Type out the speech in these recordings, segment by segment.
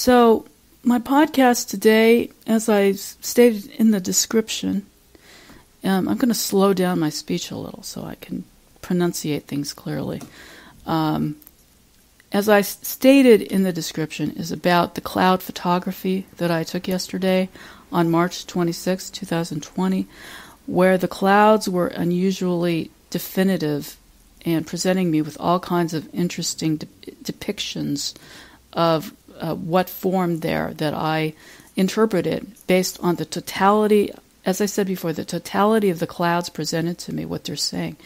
So, my podcast today, as I stated in the description, um, I'm going to slow down my speech a little so I can pronunciate things clearly. Um, as I stated in the description, is about the cloud photography that I took yesterday on March 26, 2020, where the clouds were unusually definitive and presenting me with all kinds of interesting de- depictions of uh, what formed there that I interpreted based on the totality, as I said before, the totality of the clouds presented to me, what they're saying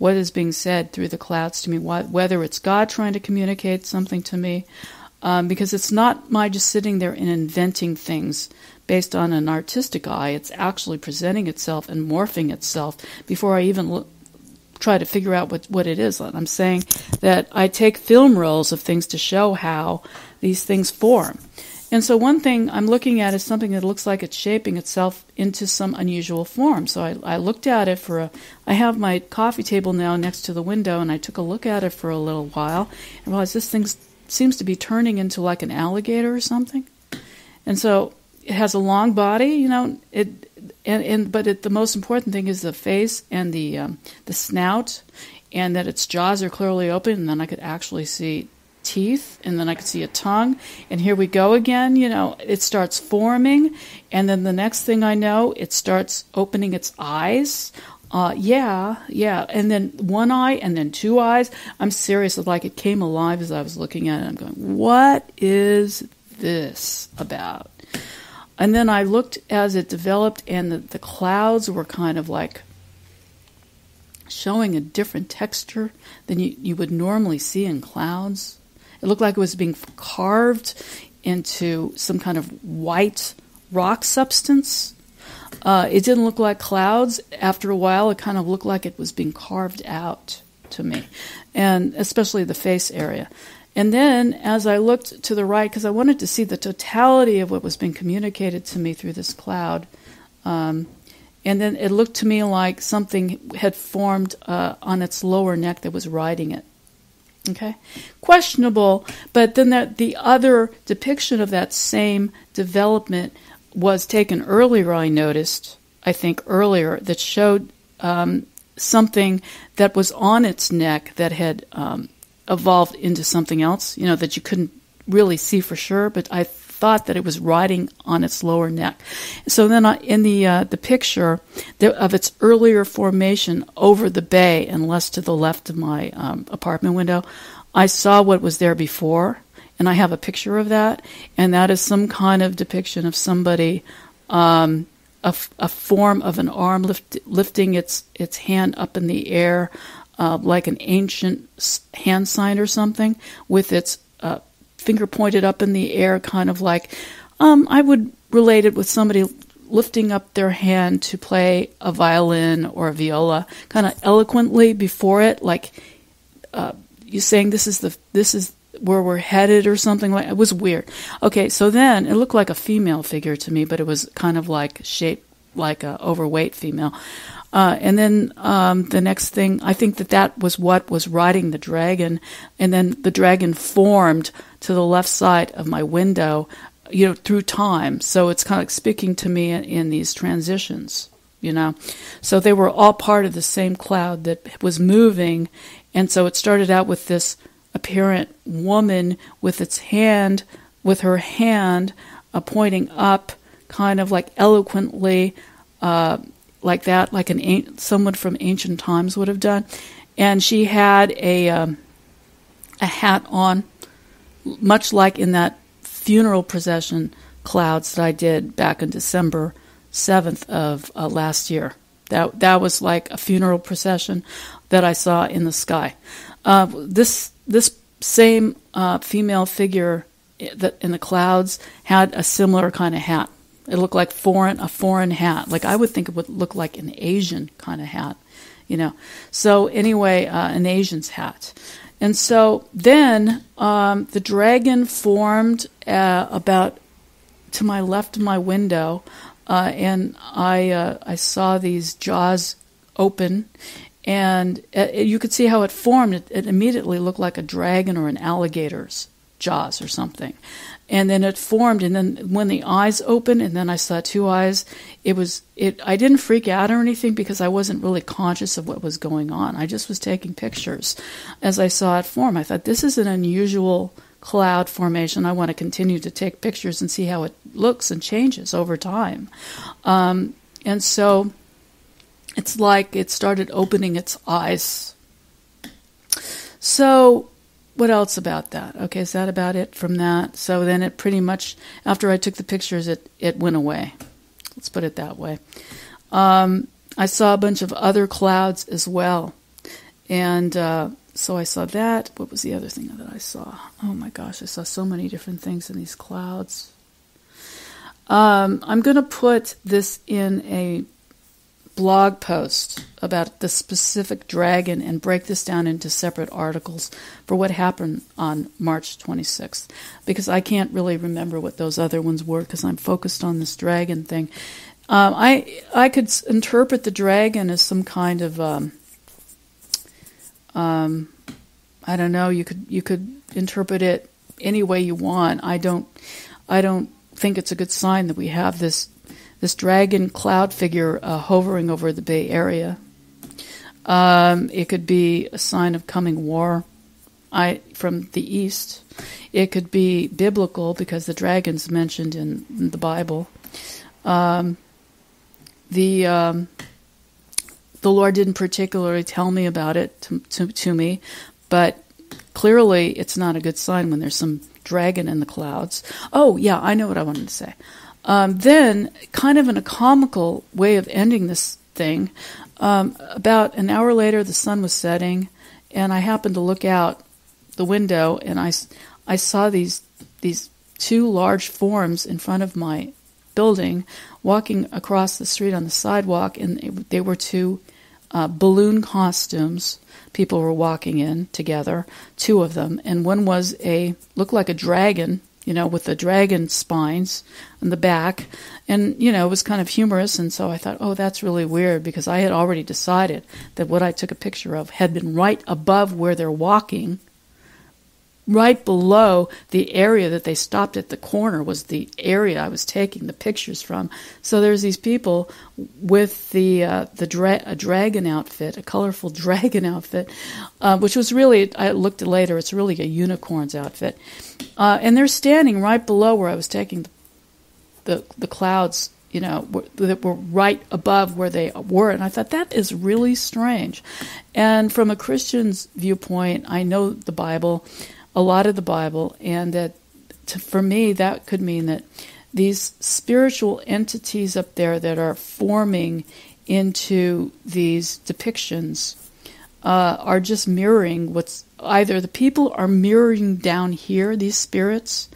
what is being said through the clouds to me, whether it's God trying to communicate something to me, um, because it's not my just sitting there and inventing things based on an artistic eye. It's actually presenting itself and morphing itself before I even look, try to figure out what, what it is. I'm saying that I take film rolls of things to show how these things form. And so one thing I'm looking at is something that looks like it's shaping itself into some unusual form. So I, I looked at it for a. I have my coffee table now next to the window, and I took a look at it for a little while, and realized this thing seems to be turning into like an alligator or something. And so it has a long body, you know. It and, and but it, the most important thing is the face and the um, the snout, and that its jaws are clearly open, and then I could actually see teeth and then I could see a tongue. And here we go again you know it starts forming and then the next thing I know it starts opening its eyes. Uh, yeah yeah and then one eye and then two eyes. I'm serious like it came alive as I was looking at it. I'm going what is this about and then I looked as it developed and the, the clouds were kind of like showing a different texture than you, you would normally see in clouds it looked like it was being carved into some kind of white rock substance. Uh, it didn't look like clouds. After a while, it kind of looked like it was being carved out to me, and especially the face area. And then, as I looked to the right, because I wanted to see the totality of what was being communicated to me through this cloud, um, and then it looked to me like something had formed uh, on its lower neck that was riding it. Okay, questionable. But then that the other depiction of that same development was taken earlier. I noticed, I think earlier, that showed um, something that was on its neck that had um, evolved into something else. You know that you couldn't really see for sure, but I thought that it was riding on its lower neck. So then in the uh, the picture of its earlier formation over the bay and less to the left of my um, apartment window, I saw what was there before, and I have a picture of that, and that is some kind of depiction of somebody. Um, a, a, form of an arm lift, lifting its its hand up in the air, uh, like an ancient hand sign or something, with its uh, finger pointed up in the air, kind of like um, I would relate it with somebody lifting up their hand to play a violin or a viola, kind of eloquently before it, like uh, you saying this is the this is where we're headed or something like. It was weird. Okay, so then it looked like a female figure to me, but it was kind of like shaped like a overweight female. Uh, and then um, the next thing, I think that that was what was riding the dragon, and then the dragon formed to the left side of my window, you know, through time. So it's kind of like speaking to me in, in these transitions, you know. So they were all part of the same cloud that was moving, and so it started out with this apparent woman with its hand, with her hand uh, pointing up, kind of like eloquently. Uh, like that, like an someone from ancient times would have done, and she had a um, a hat on, much like in that funeral procession clouds that I did back in December seventh of uh, last year. That that was like a funeral procession that I saw in the sky. Uh, this this same uh, female figure that in the clouds had a similar kind of hat it looked like foreign a foreign hat. Like I would think it would look like an Asian kind of hat, you know. So anyway, uh, an Asian's hat. And so then um, the dragon formed uh, about to my left of my window, uh, and I uh, I saw these jaws open, and uh, you could see how it formed. It, it, immediately looked like a dragon or an alligator's jaws or something. And then it formed, and then when the eyes opened, and then I saw two eyes. It was it. I didn't freak out or anything because I wasn't really conscious of what was going on. I just was taking pictures as I saw it form. I thought this is an unusual cloud formation. I want to continue to take pictures and see how it looks and changes over time. Um, and so it's like it started opening its eyes. So, what else about that? Okay, is that about it from that? So then it pretty much, after I took the pictures, it, it went away. Let's put it that way. Um, I saw a bunch of other clouds as well. And uh, so I saw that. What was the other thing that I saw? Oh my gosh, I saw so many different things in these clouds. Um, I'm going to put this in a blog post about the specific dragon and break this down into separate articles for what happened on March 26th because I can't really remember what those other ones were because I'm focused on this dragon thing. Um, I I could interpret the dragon as some kind of um, um, I don't know. You could you could interpret it any way you want. I don't I don't think it's a good sign that we have this this dragon cloud figure uh, hovering over the Bay Area. Um, it could be a sign of coming war. I from the east. It could be biblical because the dragon's mentioned in, the Bible. Um, the um, the Lord didn't particularly tell me about it to, to, to me, but clearly it's not a good sign when there's some dragon in the clouds. Oh, yeah, I know what I wanted to say. Um, then, kind of in a comical way of ending this thing, um, about an hour later, the sun was setting, and I happened to look out the window, and I, I saw these these two large forms in front of my building, walking across the street on the sidewalk, and they were two uh, balloon costumes. People were walking in together, two of them, and one was a looked like a dragon you know, with the dragon spines on the back. And, you know, it was kind of humorous. And so I thought, oh, that's really weird because I had already decided that what I took a picture of had been right above where they're walking right below the area that they stopped at the corner was the area I was taking the pictures from. So there's these people with the uh, the dra- a dragon outfit, a colorful dragon outfit, uh, which was really I looked later. It's really a unicorn's outfit, uh, and they're standing right below where I was taking the the, the clouds. You know, that were right above where they were. And I thought that is really strange. And from a Christian's viewpoint, I know the Bible a lot of the Bible, and that to, for me that could mean that these spiritual entities up there that are forming into these depictions uh, are just mirroring what's either the people are mirroring down here, these spirits,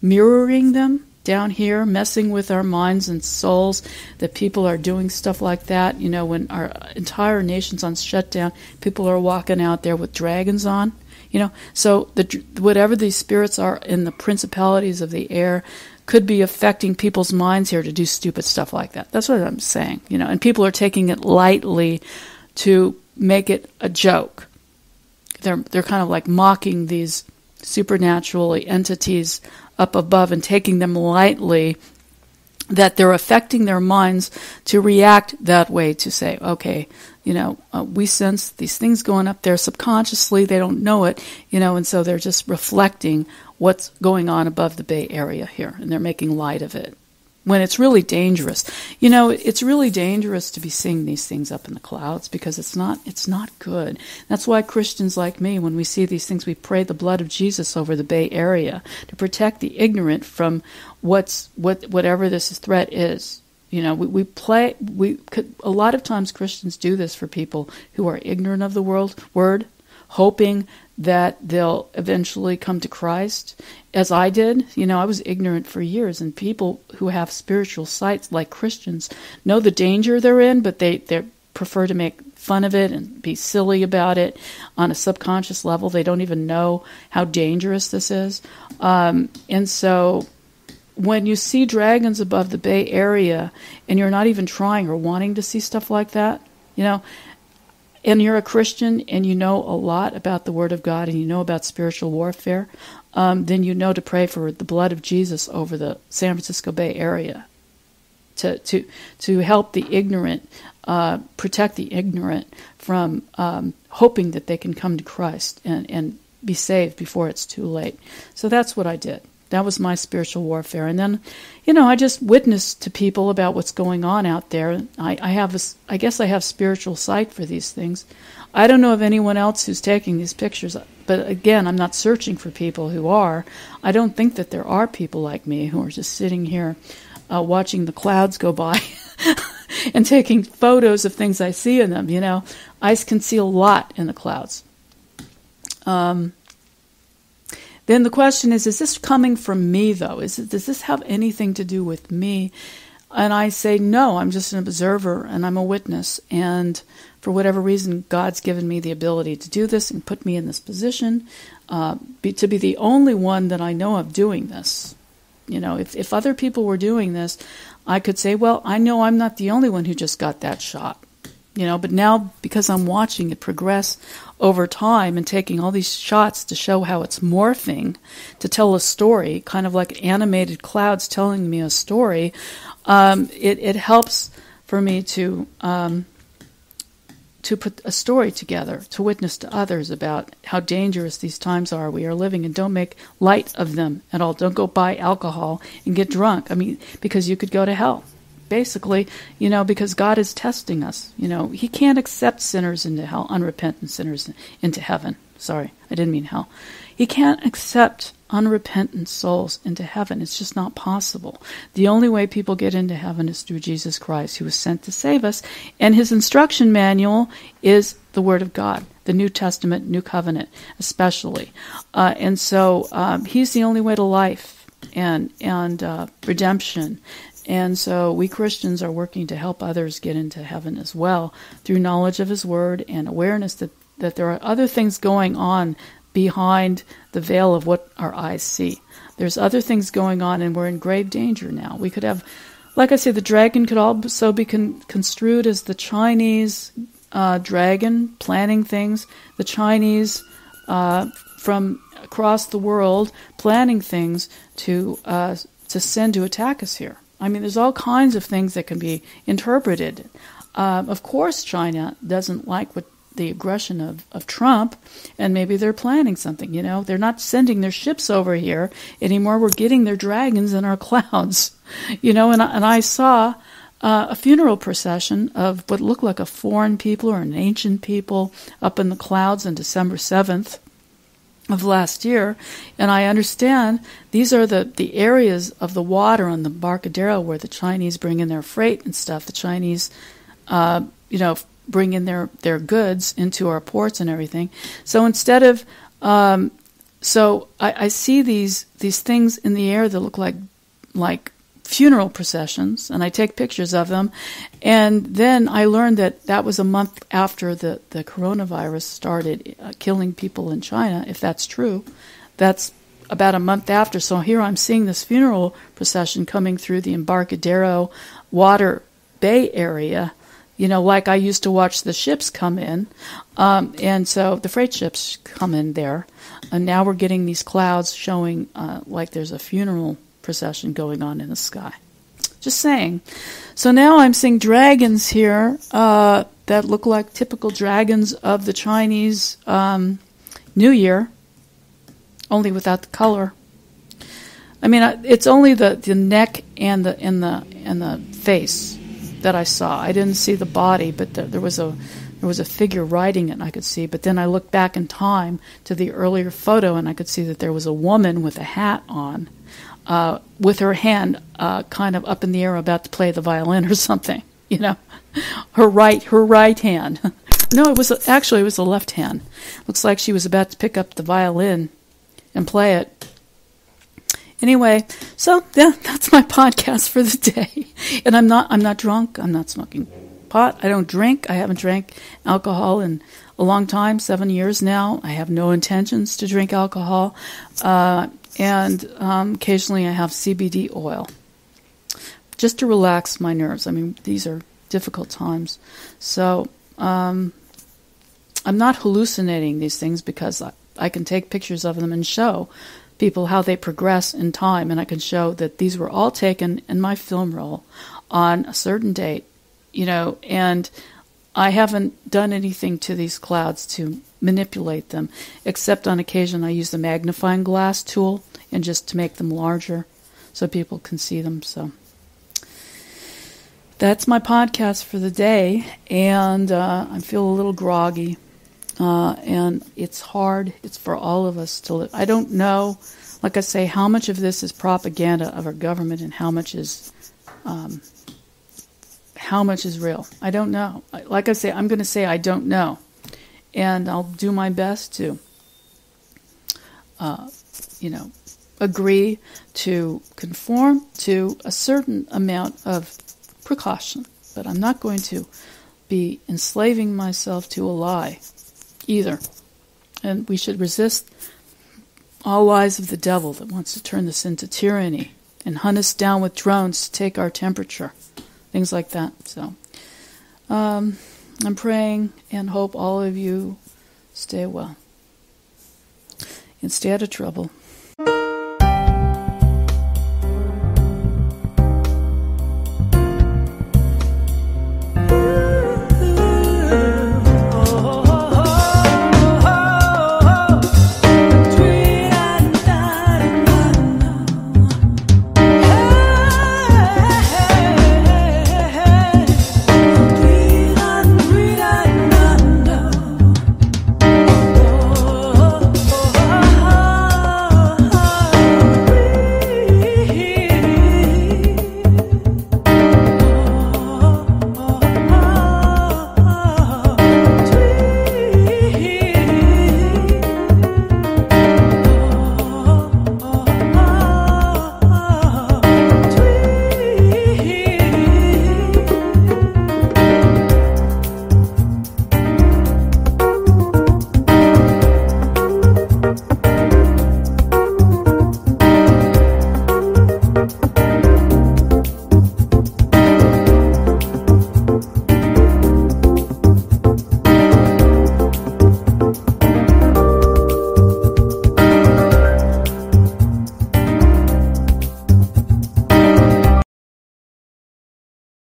mirroring them down here, messing with our minds and souls, that people are doing stuff like that. You know, when our entire nation's on shutdown, people are walking out there with dragons on. You know, so the whatever these spirits are in the principalities of the air could be affecting people's minds here to do stupid stuff like that. That's what I'm saying. You know, and people are taking it lightly to make it a joke. They're they're kind of like mocking these supernatural entities up above and taking them lightly that they're affecting their minds to react that way to say, okay, you know, uh, we sense these things going up there subconsciously, they don't know it, you know, and so they're just reflecting what's going on above the Bay Area here, and they're making light of it when it's really dangerous. You know, it's really dangerous to be seeing these things up in the clouds because it's not it's not good. That's why Christians like me when we see these things we pray the blood of Jesus over the Bay Area to protect the ignorant from what's what whatever this threat is. You know, we, we play we could, a lot of times Christians do this for people who are ignorant of the world word hoping that they'll eventually come to Christ, as I did. You know, I was ignorant for years, and people who have spiritual sights, like Christians, know the danger they're in, but they they prefer to make fun of it and be silly about it on a subconscious level. They don't even know how dangerous this is, um, and so. When you see dragons above the Bay Area and you're not even trying or wanting to see stuff like that, you know, and you're a Christian and you know a lot about the Word of God and you know about spiritual warfare, um, then you know to pray for the blood of Jesus over the San Francisco Bay Area to to to help the ignorant, uh, protect the ignorant from um, hoping that they can come to Christ and and be saved before it's too late. So that's what I did. That was my spiritual warfare. And then, you know, I just witnessed to people about what's going on out there. I, I have, a, I guess, I have spiritual sight for these things. I don't know of anyone else who's taking these pictures, but again, I'm not searching for people who are. I don't think that there are people like me who are just sitting here uh, watching the clouds go by and taking photos of things I see in them. You know, I can see a lot in the clouds. Um, then the question is, is this coming from me though? Is it, does this have anything to do with me? And I say, no, I'm just an observer and I'm a witness. And for whatever reason, God's given me the ability to do this and put me in this position uh, be, to be the only one that I know of doing this. You know, if, if other people were doing this, I could say, well, I know I'm not the only one who just got that shot. You know, but now because I'm watching it progress over time and taking all these shots to show how it's morphing to tell a story, kind of like animated clouds telling me a story, um, it, it helps for me to um, to put a story together, to witness to others about how dangerous these times are we are living, and don't make light of them at all. Don't go buy alcohol and get drunk. I mean, because you could go to hell. Basically, you know, because God is testing us. You know, He can't accept sinners into hell, unrepentant sinners into heaven. Sorry, I didn't mean hell. He can't accept unrepentant souls into heaven. It's just not possible. The only way people get into heaven is through Jesus Christ, who was sent to save us. And his instruction manual is the Word of God, the New Testament, New Covenant, especially. Uh, and so um, he's the only way to life and, and uh, redemption. And so we Christians are working to help others get into heaven as well through knowledge of his word and awareness that, that there are other things going on behind the veil of what our eyes see. There's other things going on, and we're in grave danger now. We could have, like I say, the dragon could also be con- construed as the Chinese uh, dragon planning things, the Chinese uh, from across the world planning things to uh, to send to attack us here. I mean, there's all kinds of things that can be interpreted. Uh, of course, China doesn't like what the aggression of, of Trump, and maybe they're planning something. You know, they're not sending their ships over here anymore. We're getting their dragons in our clouds. You know, and and I saw uh, a funeral procession of what looked like a foreign people or an ancient people up in the clouds on December seventh of last year, and I understand these are the, the areas of the water on the Embarcadero where the Chinese bring in their freight and stuff. The Chinese, uh, you know, bring in their, their goods into our ports and everything. So instead of, um, so I, I see these these things in the air that look like like funeral processions, and I take pictures of them. And then I learned that that was a month after the, the coronavirus started uh, killing people in China, if that's true. That's about a month after. So here I'm seeing this funeral procession coming through the Embarcadero Water Bay area you know, like I used to watch the ships come in. Um, and so the freight ships come in there. And now we're getting these clouds showing uh, like there's a funeral procession going on in the sky. Just saying. So now I'm seeing dragons here uh, that look like typical dragons of the Chinese um, New Year, only without the color. I mean, it's only the, the neck and the and the and the face that I saw. I didn't see the body, but the, there was a there was a figure riding it, and I could see. But then I looked back in time to the earlier photo, and I could see that there was a woman with a hat on, uh, with her hand uh, kind of up in the air, about to play the violin or something. You know, her right her right hand. no, it was actually it was the left hand. Looks like she was about to pick up the violin and play it. Anyway, so yeah, that's my podcast for the day. And I'm not I'm not drunk. I'm not smoking pot. I don't drink. I haven't drank alcohol in a long time, seven years now. I have no intentions to drink alcohol, uh, and um, occasionally I have CBD oil just to relax my nerves. I mean, these are difficult times, so. Um, I'm not hallucinating these things because I, I can take pictures of them and show people how they progress in time, and I can show that these were all taken in my film roll on a certain date, you know, and I haven't done anything to these clouds to manipulate them, except on occasion I use the magnifying glass tool and just to make them larger so people can see them. So that's my podcast for the day, and uh, I feel a little groggy. Uh, and it's hard. It's for all of us to live. I don't know, like I say, how much of this is propaganda of our government and how much is um, how much is real. I don't know. Like I say, I'm going to say I don't know, and I'll do my best to, uh, you know, agree to conform to a certain amount of precaution. But I'm not going to be enslaving myself to a lie either. And we should resist all lies of the devil that wants to turn this into tyranny and hunt us down with drones to take our temperature, things like that. So um, I'm praying and hope all of you stay well and stay out of trouble.